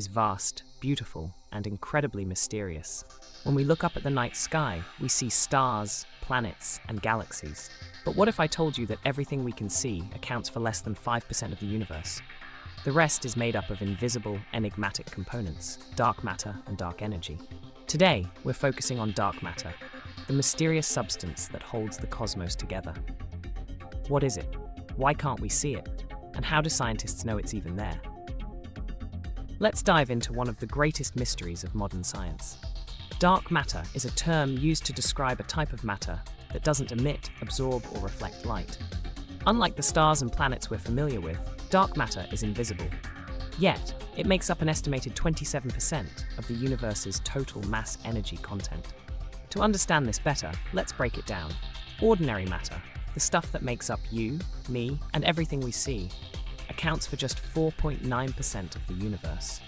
is vast, beautiful, and incredibly mysterious. When we look up at the night sky, we see stars, planets, and galaxies. But what if I told you that everything we can see accounts for less than 5% of the universe? The rest is made up of invisible, enigmatic components, dark matter and dark energy. Today, we're focusing on dark matter, the mysterious substance that holds the cosmos together. What is it? Why can't we see it? And how do scientists know it's even there? Let's dive into one of the greatest mysteries of modern science. Dark matter is a term used to describe a type of matter that doesn't emit, absorb, or reflect light. Unlike the stars and planets we're familiar with, dark matter is invisible. Yet, it makes up an estimated 27% of the universe's total mass energy content. To understand this better, let's break it down. Ordinary matter, the stuff that makes up you, me, and everything we see, accounts for just 4.9% of the universe.